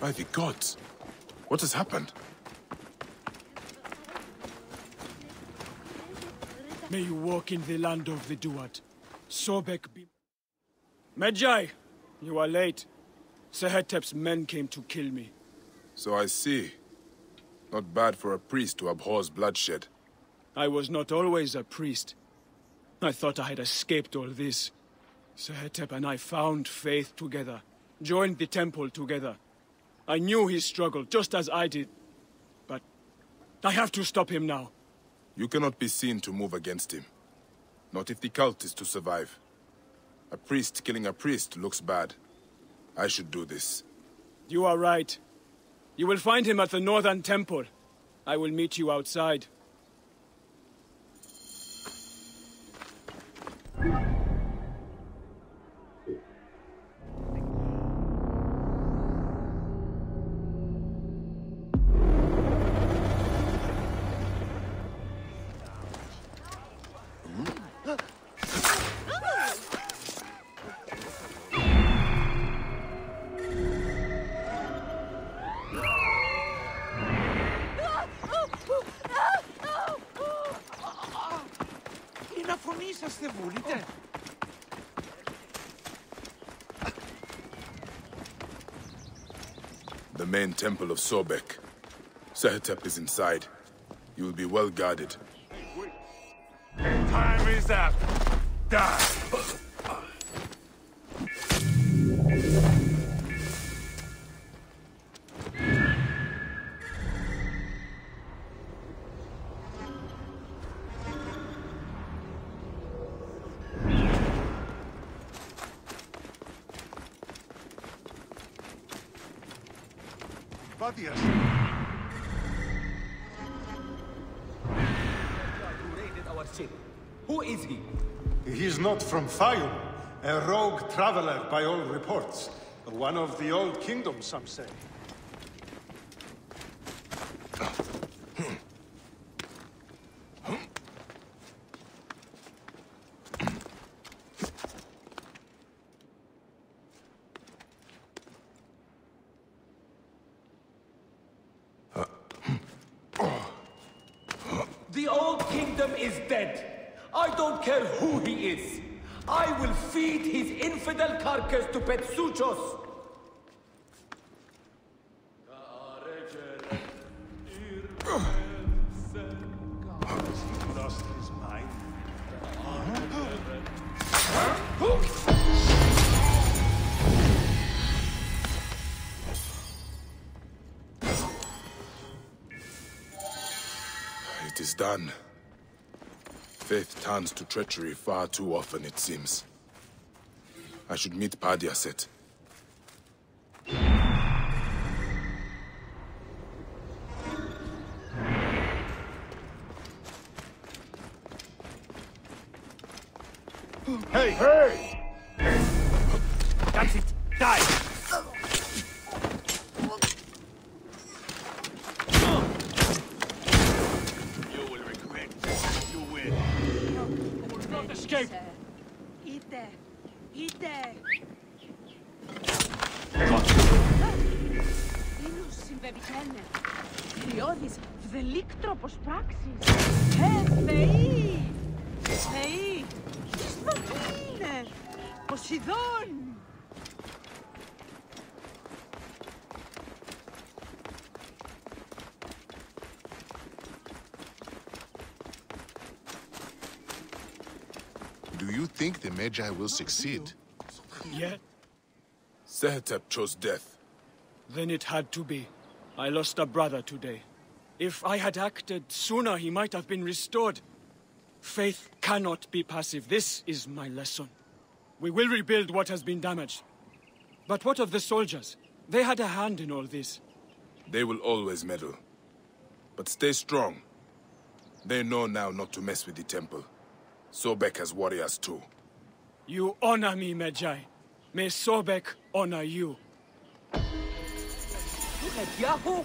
By the gods! What has happened? May you walk in the land of the Duat. Sobek be... Medjay! You are late. Sehetep's men came to kill me. So I see. Not bad for a priest who abhors bloodshed. I was not always a priest. I thought I had escaped all this. Sehetep and I found faith together, joined the temple together. I knew his struggle, just as I did. But I have to stop him now. You cannot be seen to move against him. Not if the cult is to survive. A priest killing a priest looks bad. I should do this. You are right. You will find him at the Northern Temple. I will meet you outside. Τι να φωνήσαστε βούλετε. The main temple of Sobek. Sehetep is inside. You will be well guarded. Time is up. Die. Who raided our ship. Who is he? He's not from Fayum. A rogue traveler, by all reports. One of the old kingdoms, some say. The old kingdom is dead. I don't care who he is. I will feed his infidel carcass to Petsuchos. It is done. Faith turns to treachery far too often, it seems. I should meet Padiaset. Hey! Hey! That's it. Die. Είτε. Είτε. Ήλους συμβεβικένε. Θριώδης, βδελίκ τρόπος πράξης. Ε, θεοί. Θεοί. τι είναι. Ποσειδών. Do you think the Medjay will succeed? Yet, Sehetep chose death. then it had to be. I lost a brother today. If I had acted sooner, he might have been restored. Faith cannot be passive. This is my lesson. We will rebuild what has been damaged. But what of the soldiers? They had a hand in all this. They will always meddle. But stay strong. They know now not to mess with the temple. Sobek has warriors too. You honor me, Medjay. May Sobek honor you. Yahoo!